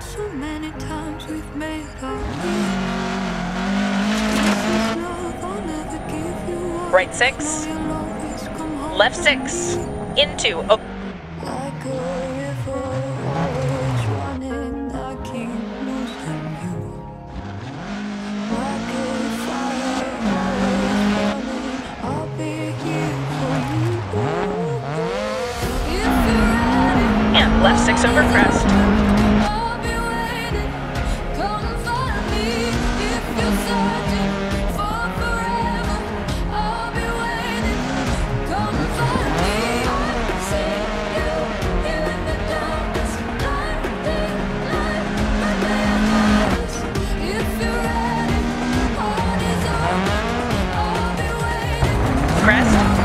So many times we've made up. This is love, I'll never give you up. Right six. Know you'll always come home Left six. Into. Oh, Like a river, always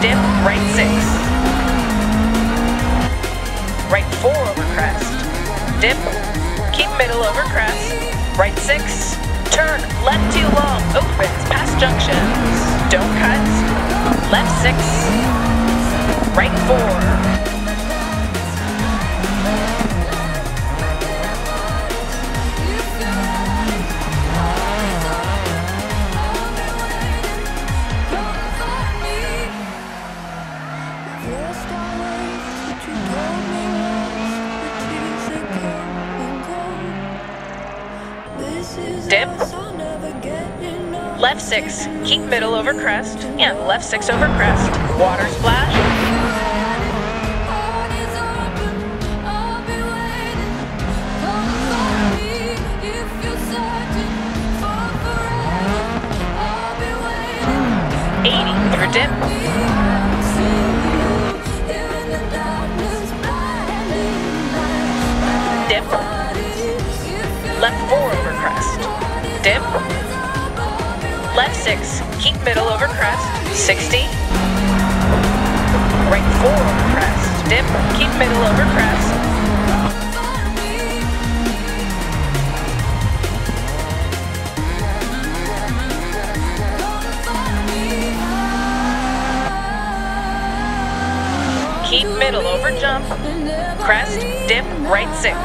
Dip. Right six. Right four over crest. Dip. Keep middle over crest. Right six. Turn. Left two long. Opens. Oh, past junctions. Don't cut. Left six. Right four. Left six. Keep middle over crest. And left six over crest. Water splash. Dip. Dip. Left four over crest. Dip. Six. Keep middle over crest. 60. Right four over crest. Dip. Keep middle over crest. Keep middle over jump. Crest. Dip. Right six.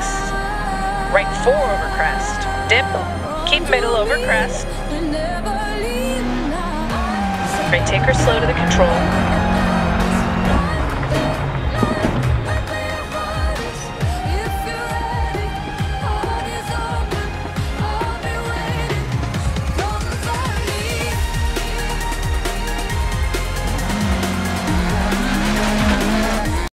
Right four over crest. Dip. Keep middle over crest. Right, take her slow to the control.